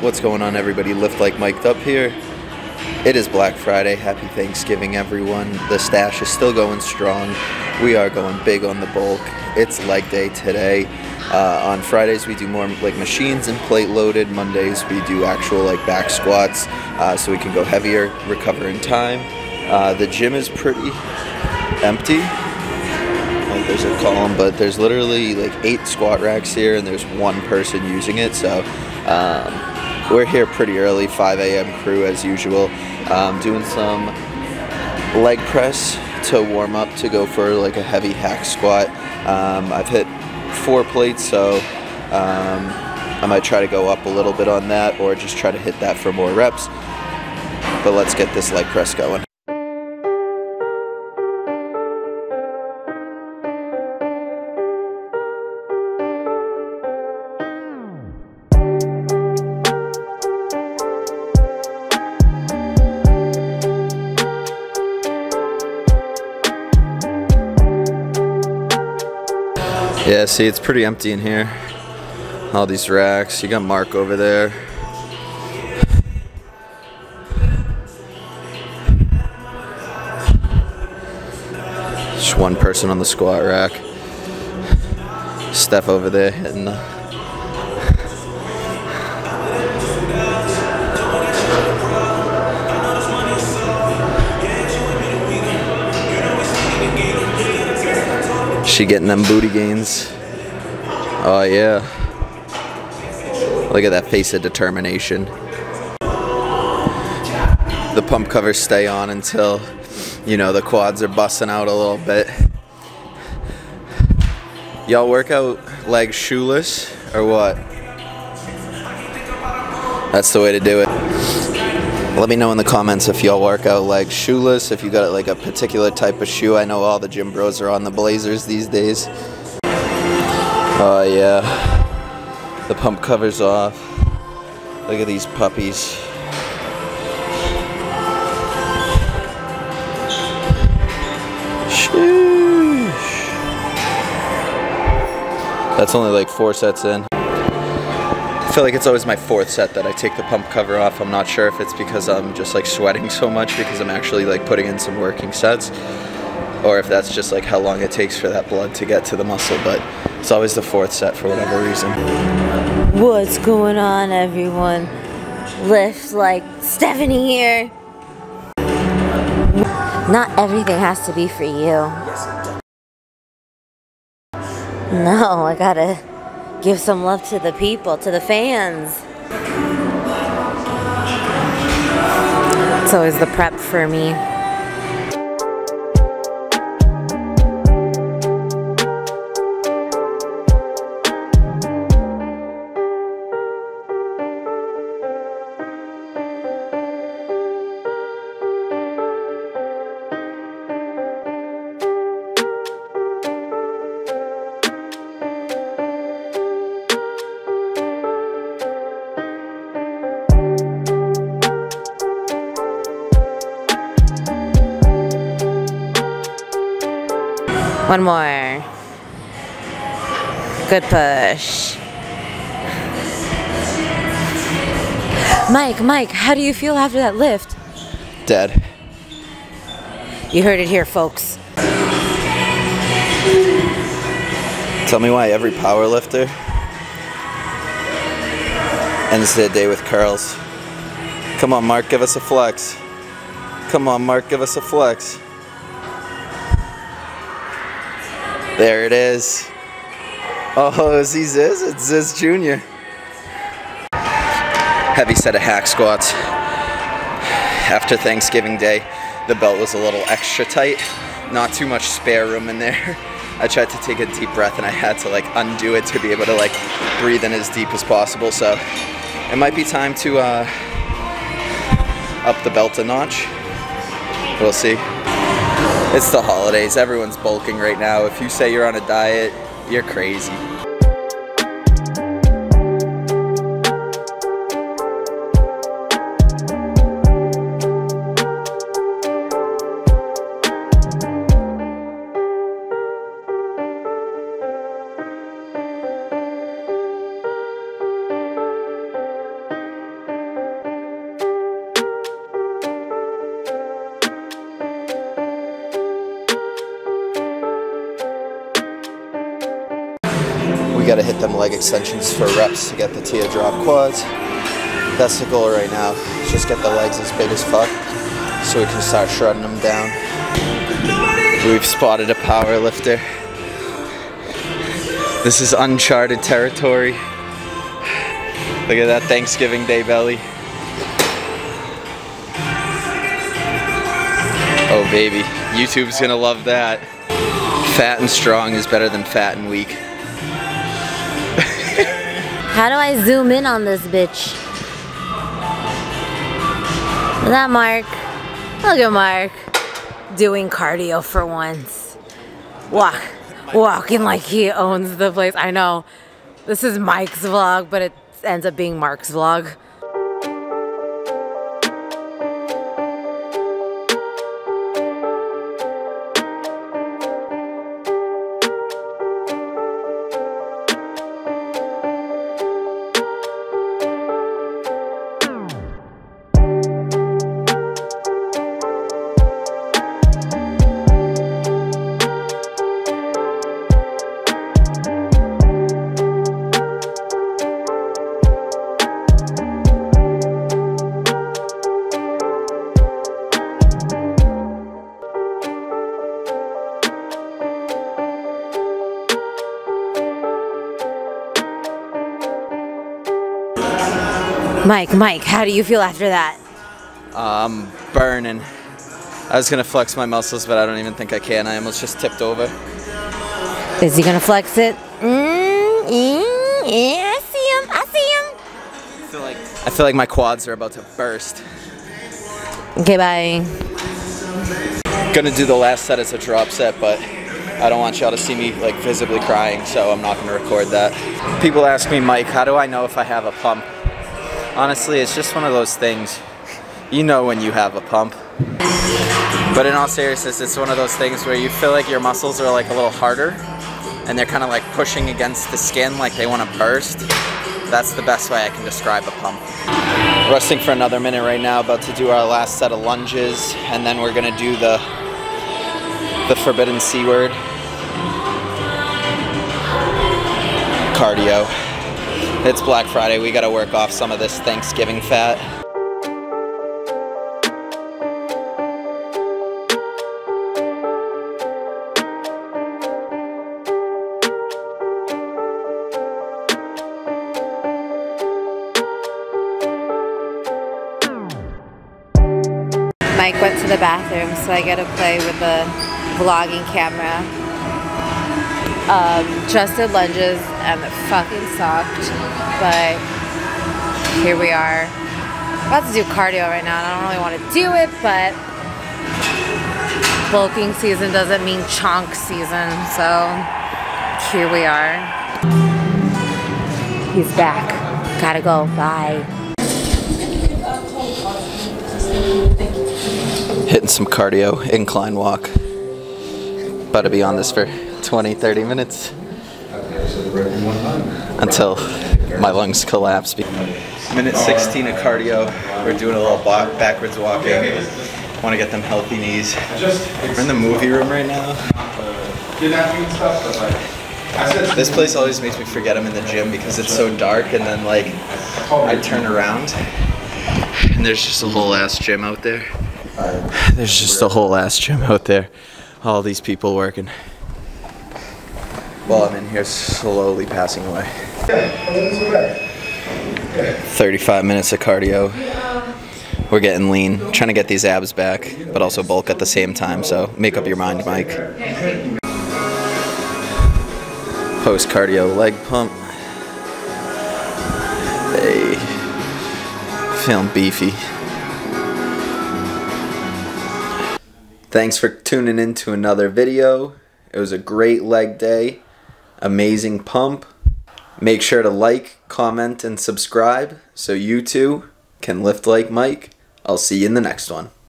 What's going on, everybody? Lift like Mike up here. It is Black Friday. Happy Thanksgiving, everyone. The stash is still going strong. We are going big on the bulk. It's leg day today. Uh, on Fridays, we do more like machines and plate loaded. Mondays, we do actual like back squats uh, so we can go heavier, recover in time. Uh, the gym is pretty empty. Like there's a column, but there's literally like eight squat racks here, and there's one person using it. So um, we're here pretty early, 5 a.m. crew as usual, um, doing some leg press to warm up to go for like a heavy hack squat. Um, I've hit four plates, so um, I might try to go up a little bit on that, or just try to hit that for more reps. But let's get this leg press going. Yeah, see, it's pretty empty in here. All these racks. You got Mark over there. Just one person on the squat rack. Steph over there hitting the. She getting them booty gains. Oh yeah. Look at that face of determination. The pump covers stay on until, you know, the quads are busting out a little bit. Y'all work out legs shoeless or what? That's the way to do it. Let me know in the comments if y'all work out like shoeless, if you got like a particular type of shoe. I know all the gym bros are on the Blazers these days. Oh yeah. The pump covers off. Look at these puppies. Sheesh. That's only like four sets in. I feel like it's always my fourth set that I take the pump cover off. I'm not sure if it's because I'm just like sweating so much because I'm actually like putting in some working sets or if that's just like how long it takes for that blood to get to the muscle, but it's always the fourth set for whatever reason. What's going on, everyone? Lift like Stephanie here. Not everything has to be for you. No, I gotta give some love to the people, to the fans. It's always the prep for me. One more. Good push. Mike, Mike, how do you feel after that lift? Dead. You heard it here, folks. Tell me why every power lifter ends their day with curls. Come on, Mark, give us a flex. Come on, Mark, give us a flex. There it is. Oh, is he Zyzz? It's Zyzz Jr. Heavy set of hack squats. After Thanksgiving Day, the belt was a little extra tight. Not too much spare room in there. I tried to take a deep breath and I had to like undo it to be able to like breathe in as deep as possible. So it might be time to uh, up the belt a notch. We'll see. It's the holidays. Everyone's bulking right now. If you say you're on a diet, you're crazy. Gotta hit them leg extensions for reps to get the teardrop quads. That's the goal right now. Just get the legs as big as fuck so we can start shredding them down. We've spotted a power lifter. This is uncharted territory. Look at that Thanksgiving Day belly. Oh baby, YouTube's gonna love that. Fat and strong is better than fat and weak. How do I zoom in on this bitch? That Mark? Look at Mark. Doing cardio for once. Walk. Walking like he owns the place. I know. This is Mike's vlog, but it ends up being Mark's vlog. Mike, Mike, how do you feel after that? I'm burning. I was gonna flex my muscles, but I don't even think I can. I almost just tipped over. Is he gonna flex it? Mm, mm, yeah, I see him. I see him. I feel like I feel like my quads are about to burst. Okay, bye. Gonna do the last set as a drop set, but I don't want y'all to see me like visibly crying, so I'm not gonna record that. People ask me, Mike, how do I know if I have a pump? Honestly, it's just one of those things. You know when you have a pump. But in all seriousness, it's one of those things where you feel like your muscles are like a little harder and they're kind of like pushing against the skin like they want to burst. That's the best way I can describe a pump. Resting for another minute right now, about to do our last set of lunges, and then we're gonna do the the forbidden C word. Cardio. It's Black Friday, we gotta work off some of this Thanksgiving fat. Mike went to the bathroom, so I get to play with the vlogging camera. Um, just did lunges and it fucking sucked, but here we are. I'm about to do cardio right now, and I don't really want to do it, but bulking season doesn't mean chunk season, so here we are. He's back. Gotta go. Bye. Hitting some cardio, incline walk. About to be on this for 20, 30 minutes until my lungs collapse. Minute 16 of cardio. We're doing a little backwards walking. Want to get them healthy knees. We're in the movie room right now. This place always makes me forget I'm in the gym because it's so dark and then like I turn around and there's just a whole ass gym out there. There's just a whole ass gym out there. All these people working. While I'm in here slowly passing away. 35 minutes of cardio. We're getting lean, trying to get these abs back, but also bulk at the same time, so make up your mind, Mike. Post cardio leg pump. Hey, feeling beefy. Thanks for tuning in to another video. It was a great leg day, amazing pump. Make sure to like, comment, and subscribe so you too can lift like Mike. I'll see you in the next one.